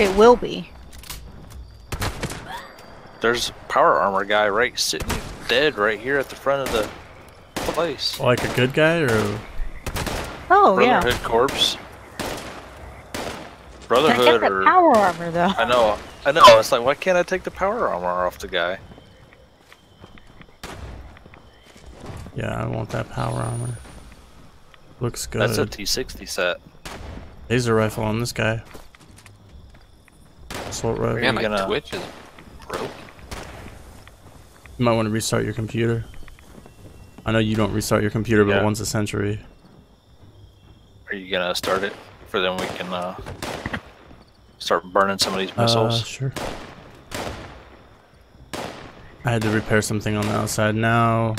It will be. There's a power armor guy right sitting dead right here at the front of the place. Oh, like a good guy or Oh yeah. Brotherhood corpse. Can I Brotherhood that or power armor though? I know, I know. It's like why can't I take the power armor off the guy? yeah, I want that power armor. Looks good. That's a T60 set. Laser rifle on this guy. Assault rifle. Man, you my gonna- Twitch is broke. You might want to restart your computer. I know you don't restart your computer, but Yeah. once a century. Are you gonna start it for then we can uh, start burning some of these Uh, missiles? sure. I had to repair something on the outside. Now,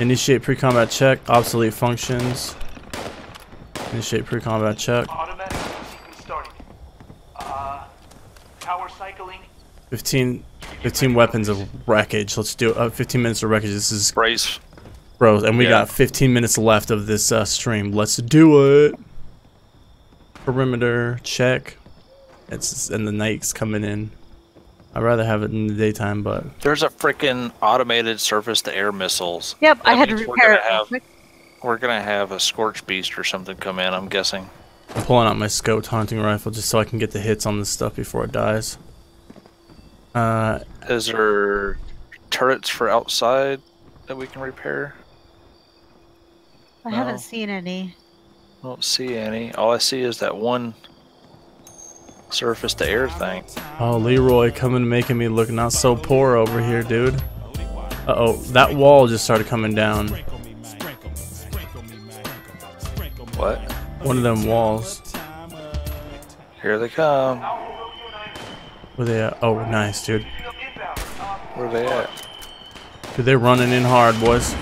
initiate pre-combat check. Obsolete functions. Initiate pre-combat check. 15, 15 weapons of wreckage. Let's do uh, 15 minutes of wreckage. This is Brace. bros, and we Yeah. got 15 minutes left of this uh, stream. Let's do it. Perimeter check. It's and the night's coming in. I'd rather have it in the daytime, but There's a freaking automated surface-to-air missiles. Yep, I had to means we're repair it. gonna real have- We're gonna have a scorch beast or something come in. I'm guessing. I'm pulling out my scout hunting rifle just so I can get the hits on this stuff before it dies. Uh, Is there turrets for outside that we can repair? I No. haven't seen any. I don't see any. All I see is that one surface to air thing. oh, Leroy coming making me look not so poor over here, dude. Uh oh, that wall just started coming down. What? One of them walls. Here they come. Where they at? Oh, nice, dude. Where are they at? Dude, they're running in hard, boys.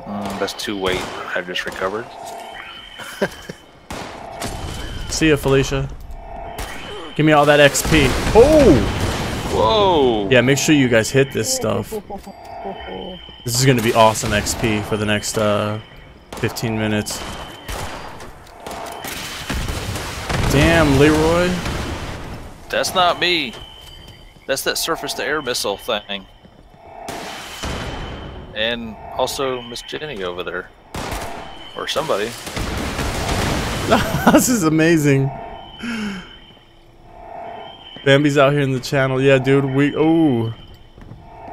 Mm, that's two weight I've just recovered. See ya, Felicia. Give me all that XP. Oh! Whoa! Yeah, make sure you guys hit this stuff. This is gonna be awesome XP for the next uh, 15 minutes. Damn, Leroy. That's not me. That's that surface to air missile thing. And also Miss Jenny over there. Or somebody. this is amazing. Bambi's out here in the channel. Yeah, dude. We oh.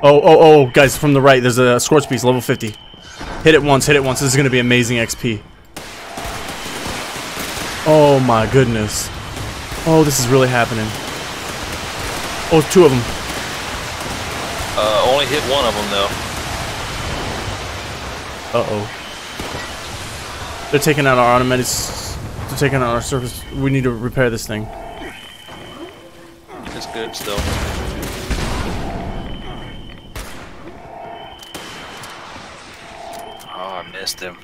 Oh, oh, oh, guys, from the right, there's a Scorch Beast, level 50. Hit it once, hit it once. This is gonna be amazing XP. Oh my goodness. Oh, this is really happening. Oh, two of them. Uh, only hit one of them though. Uh oh. They're taking out our automated. s- They're taking out our surface. We need to repair this thing. It's good still. Oh, I missed him.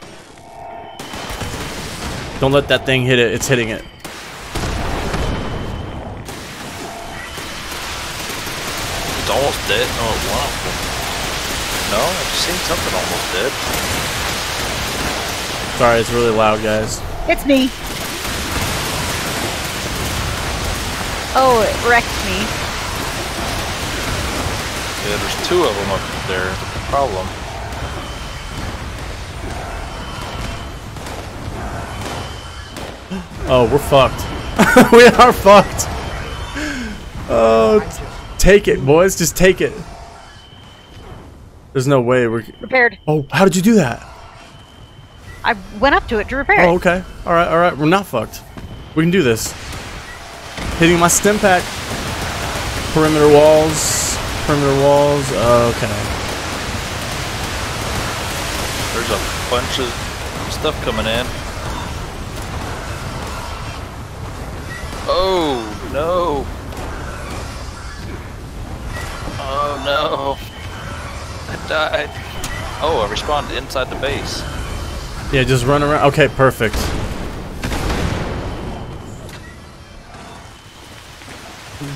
Don't let that thing hit it. It's hitting it. Almost dead. No, it won't. No, I've seen something almost dead. Sorry, it's really loud, guys. It's me. Oh, it wrecked me. Yeah, there's two of them up there. That's the problem. Oh, we're fucked. we are fucked. Oh, t- take it, boys. Just take it. There's no way we're. Repaired. Oh, how did you do that? I went up to it to repair Oh, okay. All right, all right. We're not fucked. We can do this. Hitting my stim pack. Perimeter walls. Perimeter walls. Okay. There's a bunch of stuff coming in. Oh, no. No. I died. Oh, I respawned inside the base. Yeah, just run around. Okay, perfect.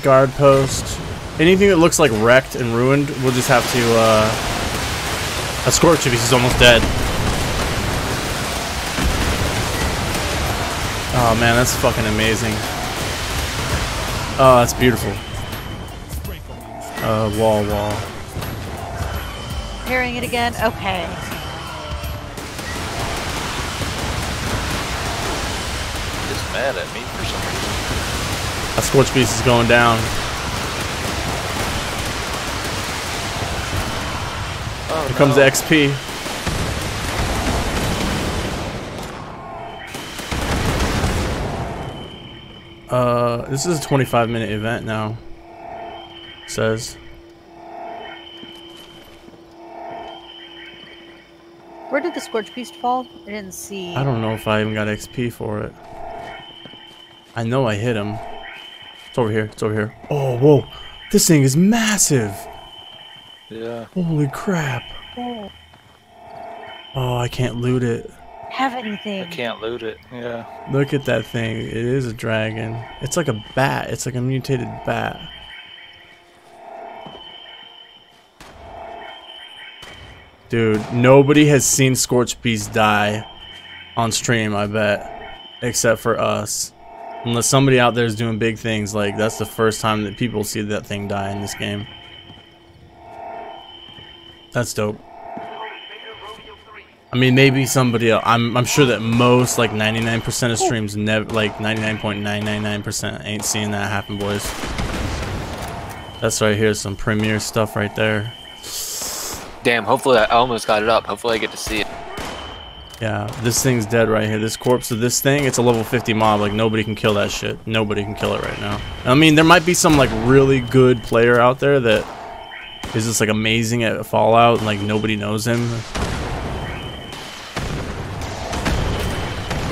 Guard post. Anything that looks like wrecked and ruined, we'll just have to, uh... Escort you because he's almost dead. Oh man, that's fucking amazing. Oh, that's beautiful. Uh, wall, wall. Hearing it again. Okay. It's mad at me for some reason. That Scorch Beast is going down. Oh, Here comes the. XP. Uh, this is a 25 minute event now. Says. Where did the Scorch Beast fall? I didn't see. I don't know if I even got XP for it. I know I hit him. It's over here. It's over here. Oh, whoa. This thing is massive. Yeah. Holy crap. Oh, Oh, I can't loot it. have anything. I can't loot it. Yeah. Look at that thing. It is a dragon. It's like a bat. It's like a mutated bat. Dude, nobody has seen Scorch Beast die on stream, I bet. Except for us. Unless somebody out there is doing big things, like that's the first time that people see that thing die in this game. That's dope. I mean, maybe somebody else. I'm, I'm sure that most, like 99% of streams, never, like 99.999% ain't seeing that happen, boys. That's right here, some premiere stuff right there. Damn, hopefully I almost got it up. Hopefully I get to see it. Yeah, this thing's dead right here. This corpse of this thing, it's a level 50 mob. Like, nobody can kill that shit. Nobody can kill it right now. I mean, there might be some, like, really good player out there that is just, like, amazing at Fallout and, like, nobody knows him.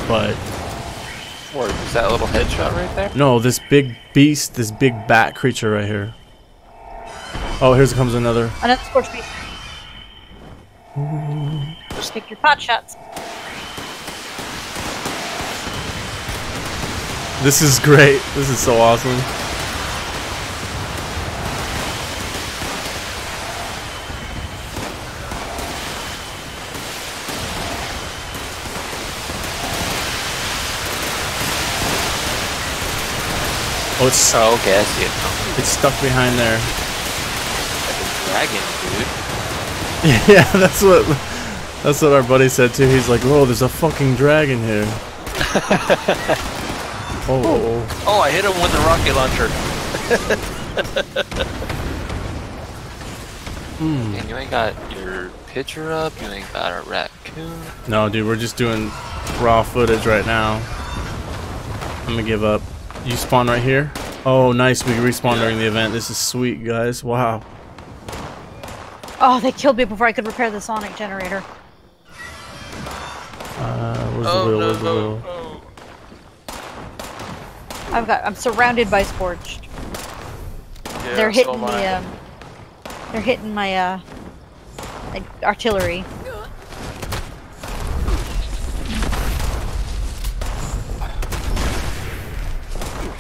But, Or is that a little headshot right there? no, this big beast, this big bat creature right here. Oh, here comes another. Another Scorch Beast. Just take your pot shots. This is great. This is so awesome. Oh, it's Oh, okay, I see it. it's stuck behind there. Like a dragon, dude. Yeah, that's what that's what our buddy said too. He's like, "Whoa, there's a fucking dragon here." oh, Oh, I hit him with the rocket launcher. Hmm. And you ain't got your picture up. You ain't got a raccoon. no, dude, we're just doing raw footage right now. I'm gonna give up. You spawn right here. Oh, nice. We respawn during the event. This is sweet, guys. Wow. Oh, they killed me before I could repair the sonic generator. Uh, where's Oh, the wheel? no, Where's the no, wheel? oh. I've got. I'm surrounded by scorched. Yeah, they're hitting am the. Um, they're hitting my uh, like, artillery.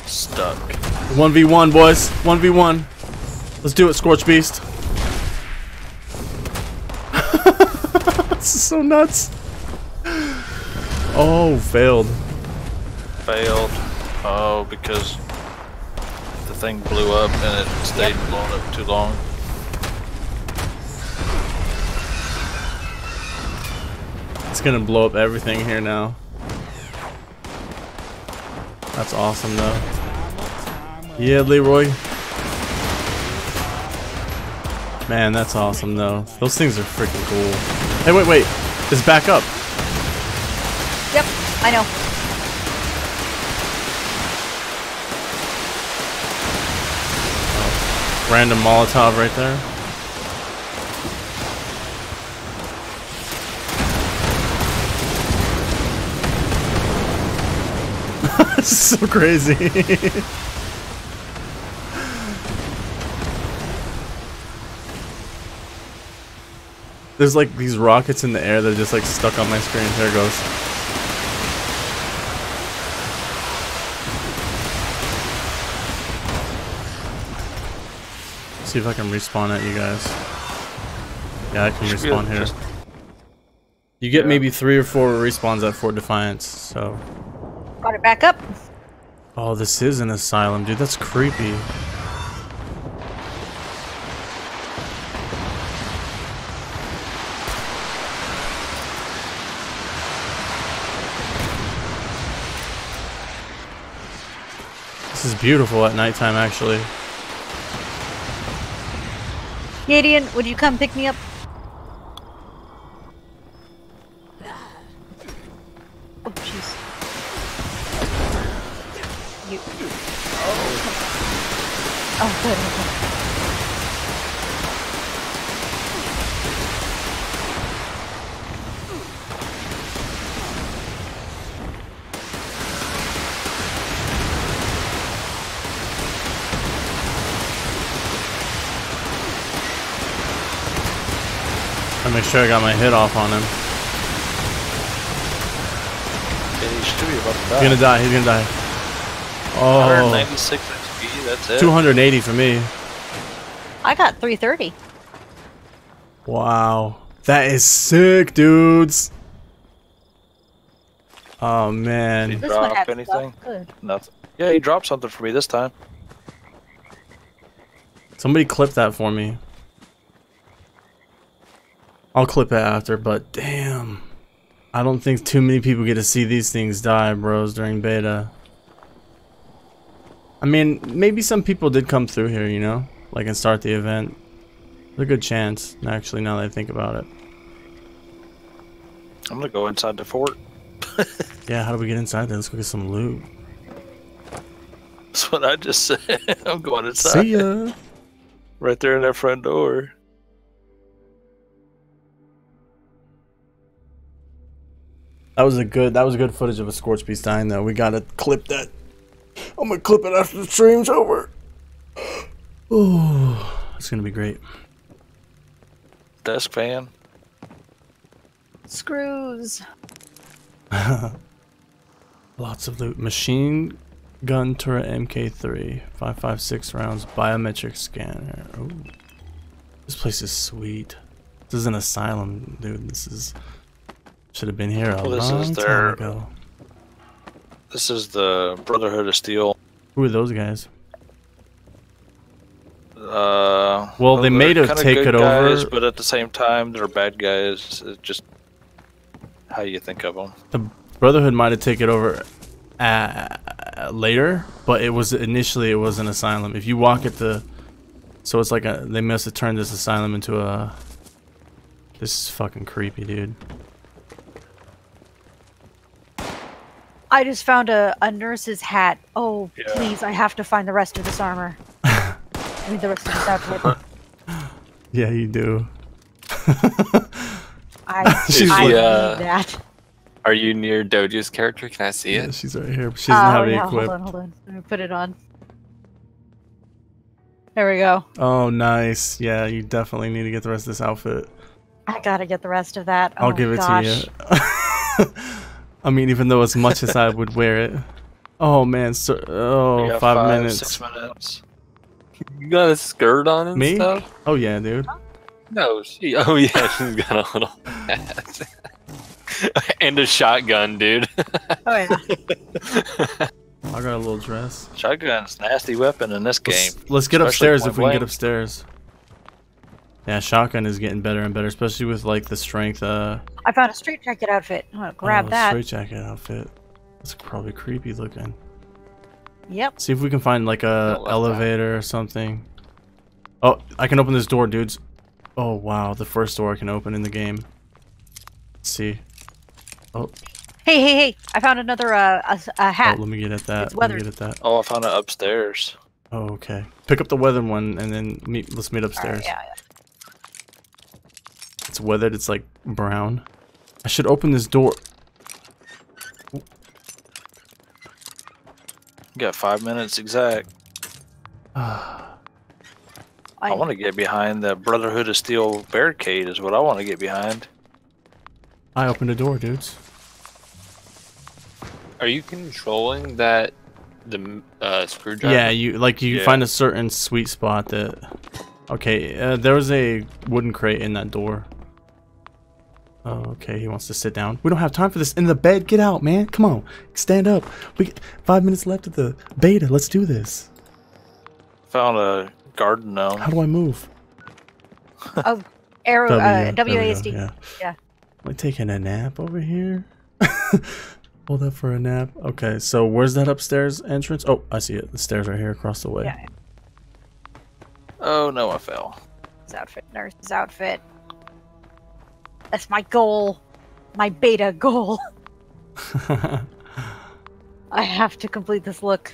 Stuck. 1v1, boys. 1v1. Let's do it, Scorch Beast. So nuts. Oh, failed. Failed. Oh, because the thing blew up and it stayed blown up too long. It's gonna blow up everything here now. That's awesome, though. Yeah, Leroy. Man, that's awesome, though. Those things are freaking cool. Hey, wait, wait. It's back up. Yep, I know. Random Molotov right there. is so crazy. There's like these rockets in the air that are just like stuck on my screen. There it goes. See if I can respawn at you guys. Yeah, I can respawn here. You get maybe three or four respawns at Fort Defiance, so Got it back up. Oh, this is an asylum, dude. That's creepy. This is beautiful at nighttime, actually. Gideon, would you come pick me up? I make sure I got my hit off on him. Yeah, he should be about to He's gonna die. He's gonna die. Oh, 196 XP, that's it. 280 for me. I got 330. Wow. That is sick, dudes. Oh, man. Did he This one drop anything? Nothing. Yeah, he dropped something for me this time. Somebody clip that for me. I'll clip it after, but damn. I don't think too many people get to see these things die, bros, during beta. I mean, maybe some people did come through here, you know? Like, and start the event. There's a good chance, actually, now that I think about it. I'm gonna go inside the fort. Yeah, how do we get inside there? Let's go get some loot. That's what I just said. I'm going inside. See ya! Right there in that front door. That was a good. That was a good footage of a Scorch Beast dying, though. We gotta clip that. I'm gonna clip it after the stream's over. Oh, it's gonna be great. Desk fan. Screws. Lots of loot. Machine gun turret MK3, 556 rounds, biometric scanner. Ooh. This place is sweet. This is an asylum, dude. This is should have been here a Well, this long is time their- ago. This is the Brotherhood of Steel. Who are those guys? Uh, Well, they may have kinda taken guys, over- but at the same time, they're bad guys. It's just how you think of them. The Brotherhood might have taken over uh, later, but it was initially it was an asylum. If you walk at the, so it's like a they must have turned this asylum into a. This is fucking creepy, dude. I just found a, a nurse's hat. Oh, Yeah. please, I have to find the rest of this armor. I mean, the rest of this outfit. Yeah, you do. I, She's I like- need uh, that. Are you near Dojo's character? Can I see Yeah, it? she's right here. But she doesn't oh, have it yeah, equipped. hold on, hold on. Let me put it on. There we go. Oh, nice. Yeah, you definitely need to get the rest of this outfit. I gotta get the rest of that. I'll oh, give it gosh. to you. I mean, even though as much as I would wear it. Oh man, so, oh, We oh, got five, five, minutes. Six minutes. You got a skirt on and Me? stuff? Oh yeah, dude. No, she. Oh yeah, she's got a little hat. and a shotgun, dude. Oh yeah. I got a little dress. Shotgun's nasty weapon in this game. Let's, let's get especially upstairs if we can get upstairs. Yeah, shotgun is getting better and better, especially with like the strength. Uh, I found a straight jacket outfit. I'm gonna grab oh, that. Straight jacket outfit. That's probably creepy looking. Yep. See if we can find like a love that. elevator or something. Oh, I can open this door, dudes. Oh wow, the first door I can open in the game. Let's see. Oh, Hey, hey, hey! I found another uh, a, a oh, let me get at that. It's Let me get at that. Oh, I found it upstairs. Oh, okay. Pick up the weather one and then meet. Let's meet Alright, upstairs. yeah, yeah. It's weathered. It's like brown. I should open this door. You got five minutes exact. I, I want to get behind the Brotherhood of Steel barricade. Is what I want to get behind. I opened a door, dudes. Are you controlling that the uh, screwdriver? Yeah, you like you Yeah. find a certain sweet spot that. Okay, uh, there was a wooden crate in that door. Oh, okay. He wants to sit down. We don't have time for this. In the bed. Get out, man. Come on. Stand up. We five minutes left of the beta. Let's do this. Found a garden gnome. How do I move? Oh, arrow. Uh, there we go, WASD. Yeah. Yeah. Am I taking a nap over here? Hold up for a nap. Okay, so where's that upstairs entrance? Oh, I see it. The stairs are here across the way. Yeah. Oh no, I fell. His outfit. Nurse's outfit. That's my goal. My beta goal. I have to complete this look.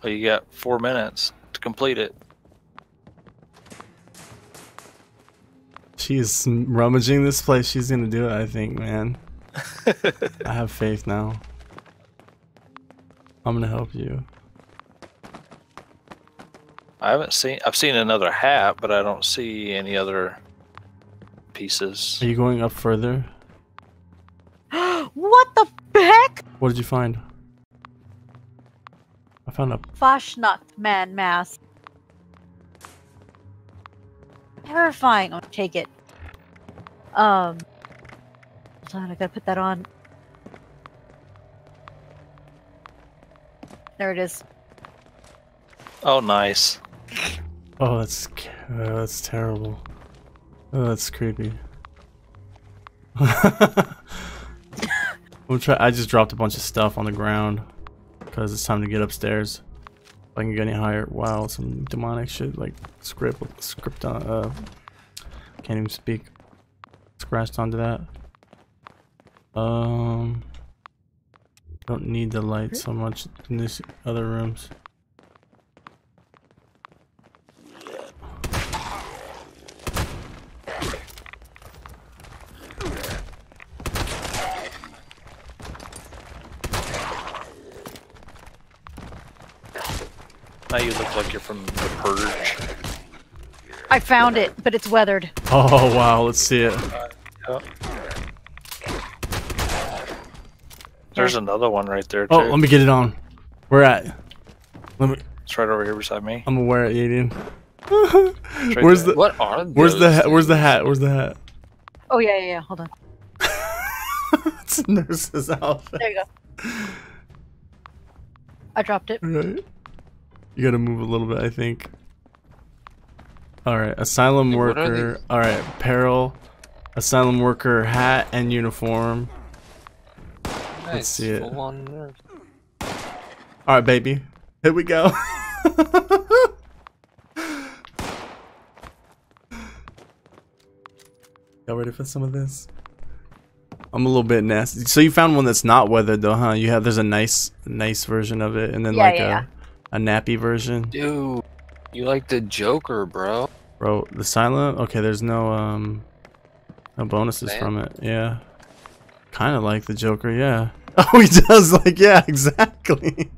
Well, you got four minutes to complete it. She's rummaging this place. She's gonna do it, I think, man. I have faith now. I'm gonna help you. I haven't seen. I've seen another hat, but I don't see any other pieces. Are you going up further? what the heck? What did you find? I found a Fasnacht man mask. Terrifying. I'll take it. Um. Hold on, I gotta put that on. There it is. Oh, nice. Oh, that's uh, that's terrible. Oh, that's creepy. I'm try. I just dropped a bunch of stuff on the ground because it's time to get upstairs. If I can get any higher. Wow, some demonic shit like script, script on. Uh, can't even speak. Scratched onto that. Um, don't need the light so much in these other rooms. You look like you're from the Purge. I found it, but it's weathered. Oh wow, let's see it. Yep. There's another one right there oh, too. Oh, let me get it on. Where at? Let me. It's right over here beside me. I'm gonna wear it, Aiden. where's there. the What are those? Where's the hat? Where's the hat? Where's the hat? Oh yeah, yeah, yeah. Hold on. it's a nurse's outfit. There you go. I dropped it. Right. You gotta move a little bit, I think. All right, asylum Hey, worker. All right, apparel, asylum worker hat and uniform. Nice, Let's see it. full on nerd. All right, baby. Here we go. Y'all ready for some of this? I'm a little bit nasty. So you found one that's not weathered though, huh? You have there's a nice nice version of it and then Yeah, like yeah, a a nappy version. Dude, you like the Joker, bro? Bro, the silent okay, there's no um no bonuses Man. from it. Yeah. Kinda like the Joker, yeah. Oh he does like yeah, exactly.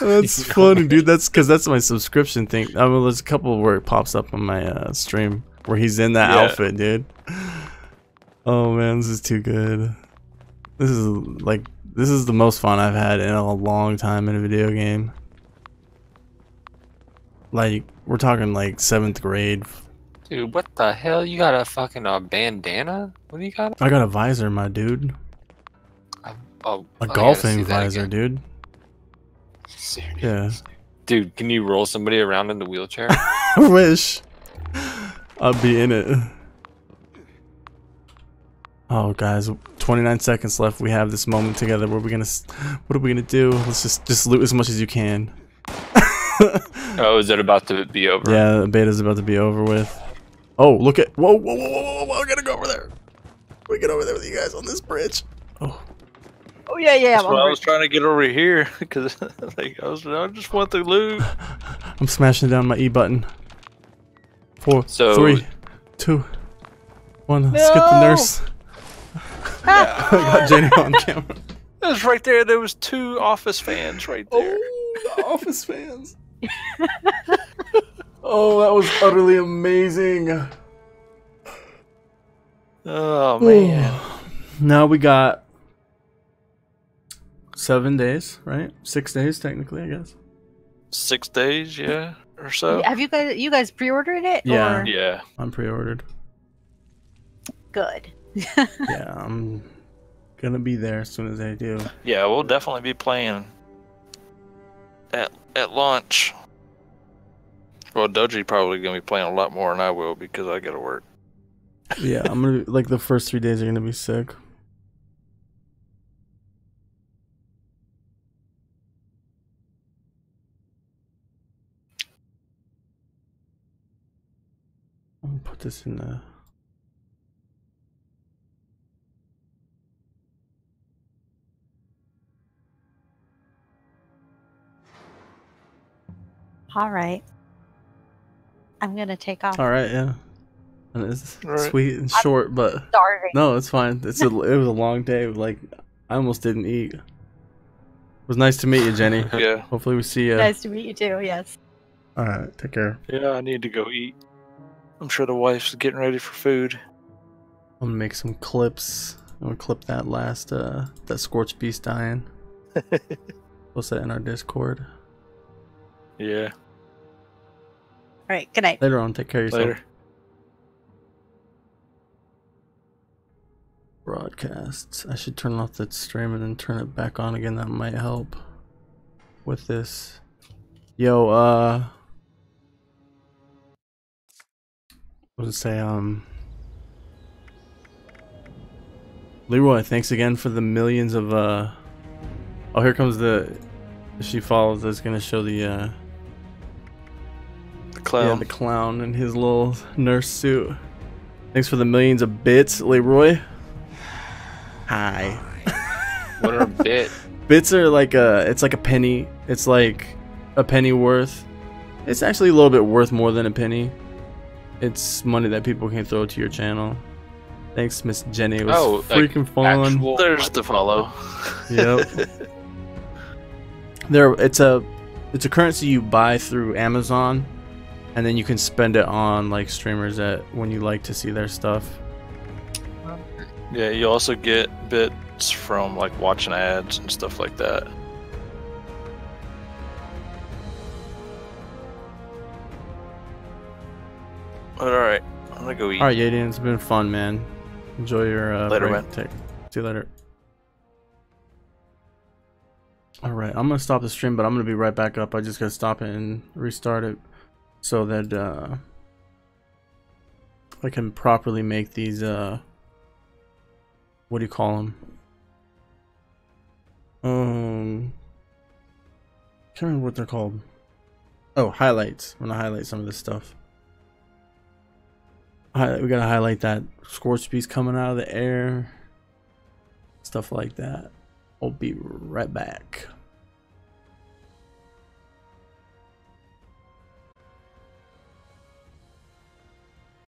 That's funny, dude. That's because that's my subscription thing. I mean, there's a couple where it pops up on my uh, stream where he's in that Yeah. outfit, dude. Oh man, this is too good. This is like this is the most fun I've had in a long time in a video game. Like we're talking like seventh grade. Dude, what the hell? You got a fucking uh, bandana? What do you got? I got a visor, my dude. Oh, A I golfing visor, again. dude. Serious? Yeah. Dude, can you roll somebody around in the wheelchair? I wish I'd be in it. Oh, guys, 29 seconds left. We have this moment together. What are we gonna? What are we gonna do? Let's just just loot as much as you can. oh, is it about to be over? Yeah, the beta's about to be over with. Oh, look at! Whoa, whoa, whoa, whoa, whoa! whoa, I gotta go over there. We get over there with you guys on this bridge. Oh, Oh yeah, yeah. That's I'm why I was trying to get over here because like I was. I just want the loot. I'm smashing down my E button. Four, So- three, two, one. Let's get the nurse. I got Jenny on camera. It was right there. There was two office fans right there. Oh, the Office fans. Oh, that was utterly amazing. Oh man. now we got seven days, right? Six days, technically, I guess. Six days, yeah. or so. Have you guys you guys pre-ordered it? Yeah. Or? Yeah. I'm pre-ordered. Good. Yeah, I'm gonna be there as soon as I do. Yeah, we'll definitely be playing at at launch. Well, Dojii probably gonna be playing a lot more than I will because I gotta work. Yeah, I'm gonna like the first three days are gonna be sick. I'm gonna put this in the. All right. I'm gonna take off. All right, yeah. And it's All right. sweet and short, but Starving. no, it's fine. It's a it was a long day. Like I almost didn't eat. It was nice to meet you, Jenny. Yeah. Hopefully we see you. Nice to meet you too. Yes. All right, take care. Yeah, I need to go eat. I'm sure the wife's getting ready for food. I'm gonna make some clips. I'm gonna clip that last uh that scorched beast dying. Post that in our Discord. Yeah. All right. Good night. Later on, take care of yourself. Later. Broadcasts. I should turn off that stream and then turn it back on again. That might help with this. Yo, uh what did it say? Um Leroy, thanks again for the millions of uh Oh here comes the if she follows That's gonna show the uh The yeah, clown. the clown in his little nurse suit. Thanks for the millions of bits, Leroy. Hi. What are a bit? Bits are like a it's like a penny. It's like a penny worth. It's actually a little bit worth more than a penny. It's money that people can throw to your channel. Thanks, Miss Jenny. It was Oh, like freaking fun. Actual There's the follow. Yep. there it's a it's a currency you buy through Amazon and then you can spend it on like streamers that when you like to see their stuff. Yeah, you also get bits from like watching ads and stuff like that. But all right, I'm gonna go eat. All right, Yadian, it's been fun, man. Enjoy your uh, Later, break. man. Take, see you later. All right, I'm gonna stop the stream, but I'm gonna be right back up. I just gotta stop it and restart it so that uh, I can properly make these. Uh, what do you call them? Um, can't remember what they're called. Oh, highlights. I'm gonna highlight some of this stuff. We gotta highlight that scorched beast coming out of the air, stuff like that. I'll be right back.